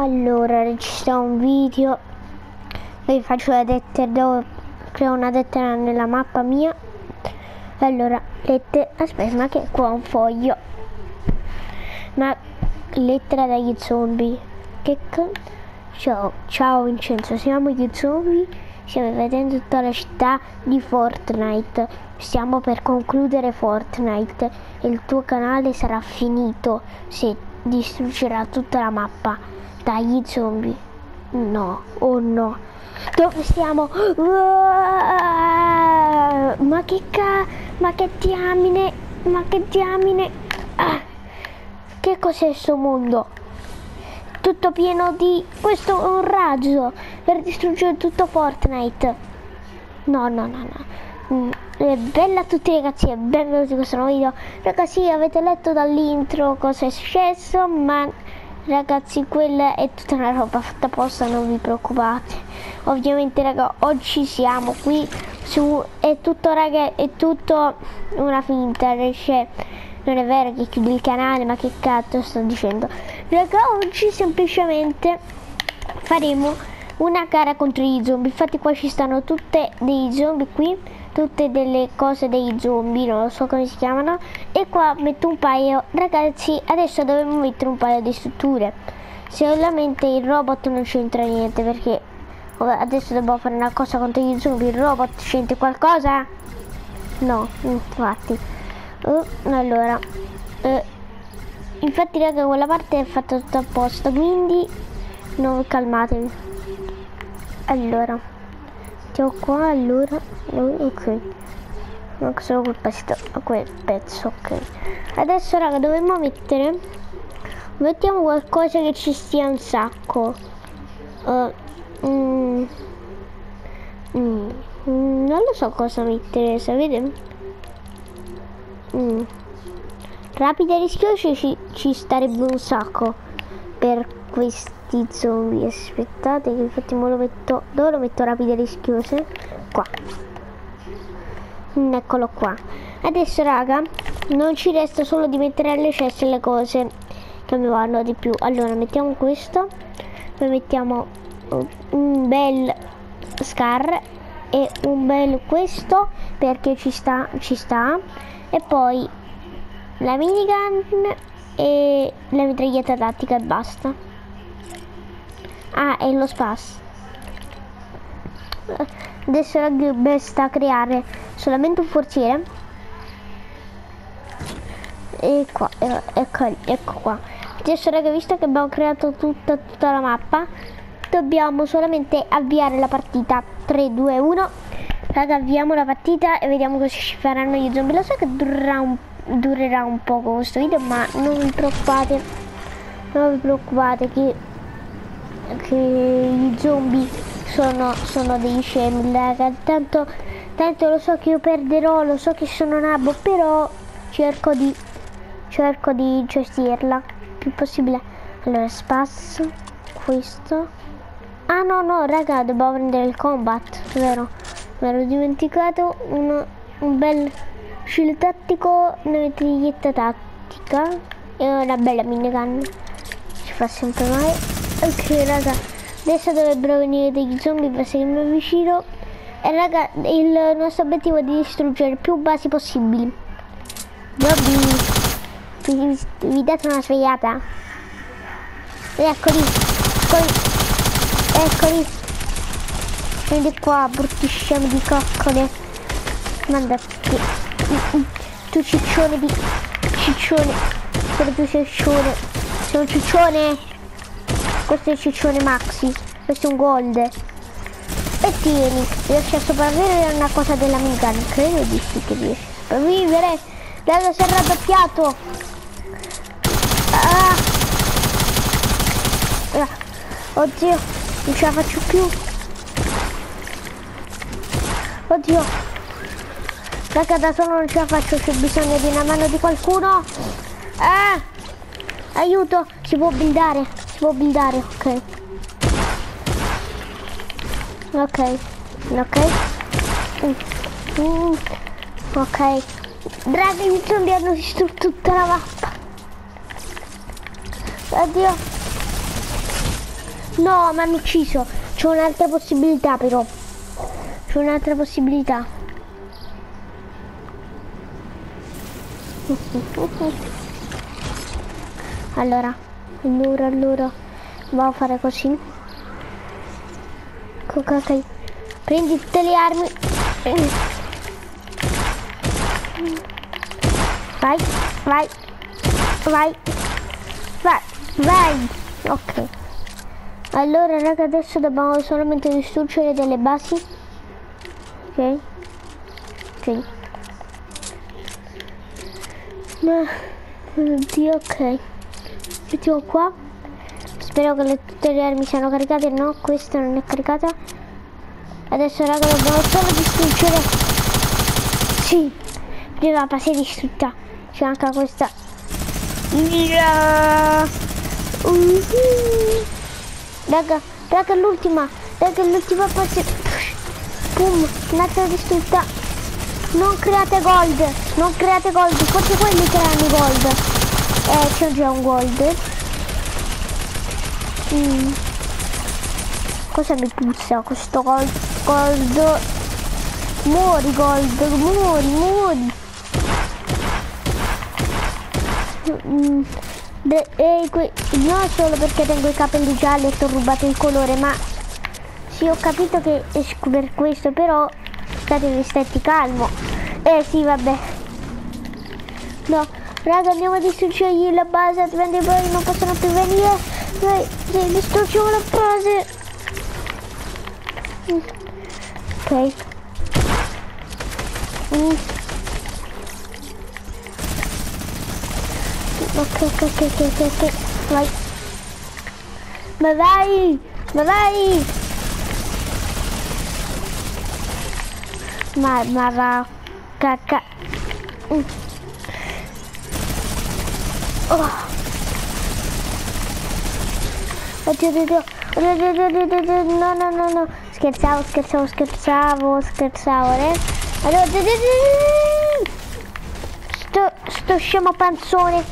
Allora, registriamo un video. Vi faccio la lettera dove creo una lettera nella mappa mia. Allora, lettera. Aspetta, ma che qua un foglio? Ma lettera dagli zombie. Che Ciao, ciao Vincenzo, siamo gli zombie. Stiamo vedendo tutta la città di Fortnite. Stiamo per concludere Fortnite il tuo canale sarà finito se distruggerà tutta la mappa dagli zombie. No, oh no. Dove stiamo? Ma che ca... Ma che diamine? Ma che diamine? Ah. Che cos'è questo mondo? Tutto pieno di... Questo è un raggio per distruggere tutto Fortnite. No, no, no, no. Mm, bella a tutti ragazzi e benvenuti in questo nuovo video. Ragazzi, avete letto dall'intro cosa è successo, ma ragazzi quella è tutta una roba fatta apposta non vi preoccupate. Ovviamente raga oggi siamo qui su è tutto raga è tutto una finta cioè non è vero che chiudi il canale ma che cazzo sto dicendo? Raga oggi semplicemente faremo una gara contro gli zombie. Infatti qua ci stanno tutte dei zombie qui tutte delle cose dei zombie, non lo so come si chiamano, e qua metto un paio, ragazzi adesso dovremmo mettere un paio di strutture, solamente il robot non c'entra niente perché adesso dobbiamo fare una cosa contro gli zombie, il robot c'entra qualcosa? No, infatti. Uh, allora, uh, infatti raga quella parte è fatta tutto apposta, quindi non calmatevi. Allora mettiamo qua allora ok manca solo quel pezzo quel pezzo ok. Adesso raga dovremmo mettere mettiamo qualcosa che ci stia un sacco. Uh, mm, mm, non lo so cosa mettere sapete? Mm. rapida e rischiosa ci, ci starebbe un sacco per questi zombie. Aspettate che infatti me lo metto dove lo metto rapide rischiose? Qua mm, eccolo qua. Adesso raga non ci resta solo di mettere alle ceste le cose che mi vanno di più. Allora mettiamo questo poi mettiamo un bel scar e un bel questo perché ci sta ci sta. E poi la minigun e la mitraglietta tattica e basta. Ah, è lo spas. Adesso la basta a creare solamente un forziere. E qua, ecco, ecco qua. Adesso raga, visto che abbiamo creato tutta, tutta la mappa, dobbiamo solamente avviare la partita. 3, 2, 1. Raga, avviamo la partita e vediamo cosa ci faranno gli zombie. Lo so che durerà un, durerà un poco questo video, ma non vi preoccupate. Non vi preoccupate che che gli zombie sono, sono dei scemi, raga. Tanto, tanto lo so che io perderò, lo so che sono nabbo, però cerco di, cerco di gestirla più possibile. Allora, spasso, questo. Ah no, no, raga, devo prendere il combat, vero? Me l'ho dimenticato, uno, un bel shield tattico, una mitraglietta tattica e una bella minigun. Ci fa sempre male. Ok raga, adesso dovrebbero venire degli zombie perché mi avvicino. E raga, il nostro obiettivo è di distruggere più basi possibili. Zombie, vi, vi date una svegliata? Eccoli, eccoli, eccoli. Vieni qua, brutti scemi di coccole. Mandati. Tu ciccione di... Ciccione. Proprio ciccione. Sei un ciccione. Questo è il ciccione maxi. Questo è un gold. E tieni, riesci a sopravvivere una cosa della minigun. Credo di sì che riesci a sopravvivere. Bello si è raddoppiato. Ah. ah. Oddio, non ce la faccio più. Oddio. Raga, da solo non ce la faccio, c'è bisogno di una mano di qualcuno. Ah! Aiuto, si può buildare buildare, ok. Ok, ok. Mm. Ok. Raga, i zombie hanno distrutto tutta la mappa. Oddio. No, mi hanno ucciso. C'è un'altra possibilità però. C'è un'altra possibilità. Allora, allora, allora, vado a fare così. Ok, ok. Prendi tutte le armi. Vai, vai, vai, vai, vai. Ok. Allora raga adesso dobbiamo solamente distruggere delle basi. Ok. Ok. Ma oddio ok. Mettiamo qua. Spero che le, tutte le armi siano caricate. No, questa non è caricata. Adesso raga dobbiamo solo distruggere. Sì. Prima la base è distrutta. C'è anche questa. Yeah. Uh -huh. Raga, raga l'ultima. Raga l'ultima base. Boom. Un'altra distrutta. Non create gold. Non create gold. Forse quelli creano gold. Eh, c'è già un gold. Mm. Cosa mi puzza questo gold? Gold. Muori gold, muori, muori. Mm. De, e non solo perché tengo i capelli gialli e ti ho rubato il colore, ma sì ho capito che è per questo, però state stetti calmo. Eh sì vabbè. No, raga andiamo a distruggere la base, altrimenti poi non possono più venire. Sì, distruggiamo la base. Ok. Mm. Ok, ok, ok, ok, ok, vai. Ma vai, ma vai. Ma, ma va, cacca. Mm. Oh. Oddio, oddio, oddio, no, no, no, no. Scherzavo, scherzavo, scherzavo, scherzavo, eh. Allora, sto, sto scemo panzone,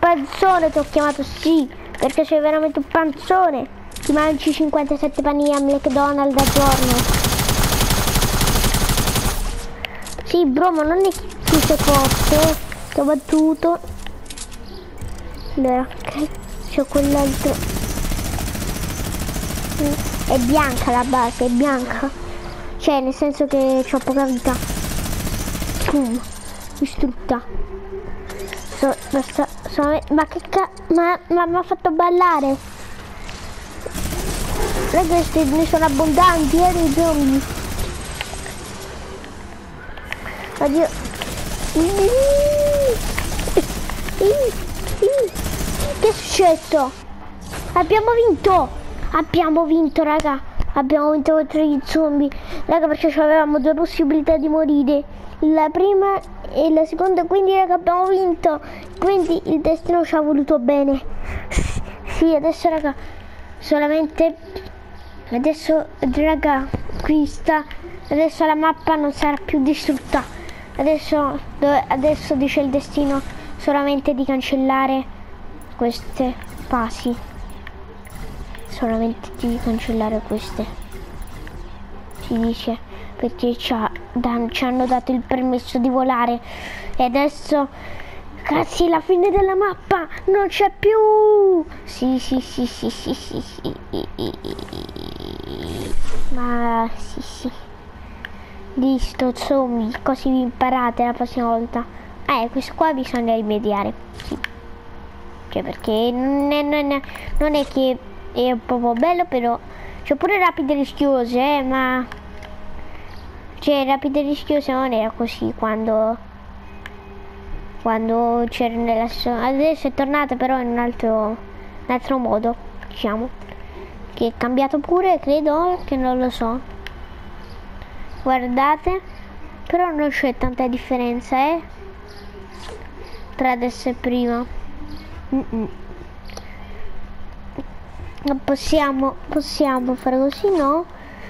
panzone ti ho chiamato, sì, perché sei veramente un panzone. Ti mangi 57 panini a McDonald's al giorno. Sì, bro, ma non è che sei forte, ti ho battuto. Allora, ok, c'è quell'altro. È bianca la base, è bianca. Cioè, nel senso che ho poca vita. Boom, distrutta. So, basta, so, ma che ca... Ma mi ha fatto ballare. Ragazzi, ne sono abbondanti, eh, dei zombie. Oddio. Che è successo? Abbiamo vinto! Abbiamo vinto, raga! Abbiamo vinto contro gli zombie. Raga, perché avevamo due possibilità di morire. La prima e la seconda, quindi raga abbiamo vinto. Quindi il destino ci ha voluto bene. Sì, adesso raga, solamente... Adesso, raga, qui sta... Adesso la mappa non sarà più distrutta. Adesso, adesso dice il destino solamente di cancellare queste fasi solamente di cancellare queste si dice perché ci, ha, dan, ci hanno dato il permesso di volare. E adesso grazie alla fine della mappa non c'è più. Sì sì sì sì sì sì sì ma sì sì. Listo zombie così vi imparate la prossima volta. Eh questo qua bisogna rimediare. Sì cioè perché non è, non è, non è che è proprio bello però c'è pure rapide rischiose eh, ma cioè rapide rischiose non era così quando quando c'era nella adesso è tornata però in un altro, un altro modo diciamo che è cambiato pure credo che non lo so. Guardate però non c'è tanta differenza eh tra adesso e prima mm -mm possiamo possiamo fare così no?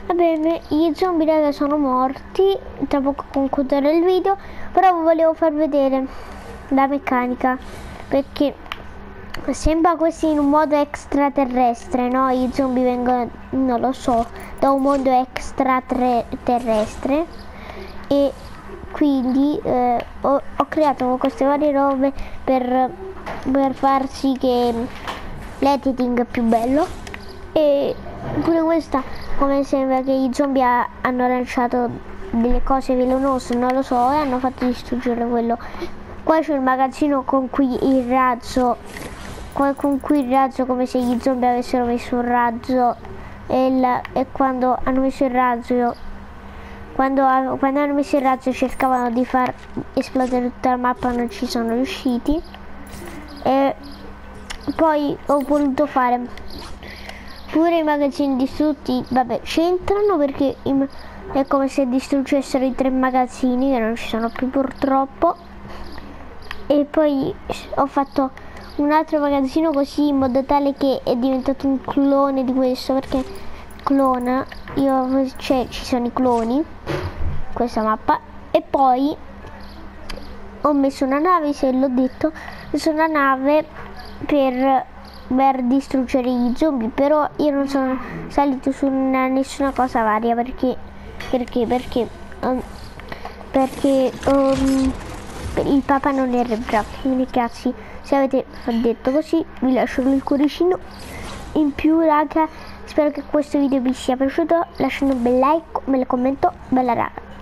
Va bene gli zombie raga sono morti. Tra poco concluderò il video però volevo far vedere la meccanica perché Sembra questi in un modo extraterrestre, no? I zombie vengono, non lo so, da un mondo extraterrestre. E quindi eh, ho, ho, creato queste varie robe per, per far sì che l'editing è più bello e pure questa come sembra che i zombie ha, hanno lanciato delle cose velenose, non lo so, e hanno fatto distruggere quello. Qua c'è il magazzino con cui il razzo con cui il razzo come se gli zombie avessero messo un razzo e, il, e quando hanno messo il razzo quando, quando, hanno messo il razzo cercavano di far esplodere tutta la mappa non ci sono riusciti e poi ho voluto fare pure i magazzini distrutti vabbè c'entrano perché è come se distruggessero i tre magazzini che non ci sono più purtroppo. E poi ho fatto un altro magazzino così in modo tale che è diventato un clone di questo perché clona io cioè ci sono i cloni questa mappa. E poi ho messo una nave se l'ho detto una nave per, per distruggere gli zombie però io non sono salito su una, nessuna cosa varia perché perché perché um, perché um, il papa non era bravo quindi ragazzi se avete detto così vi lascio il cuoricino. In più raga spero che questo video vi sia piaciuto lasciate un bel like me lo commento bella raga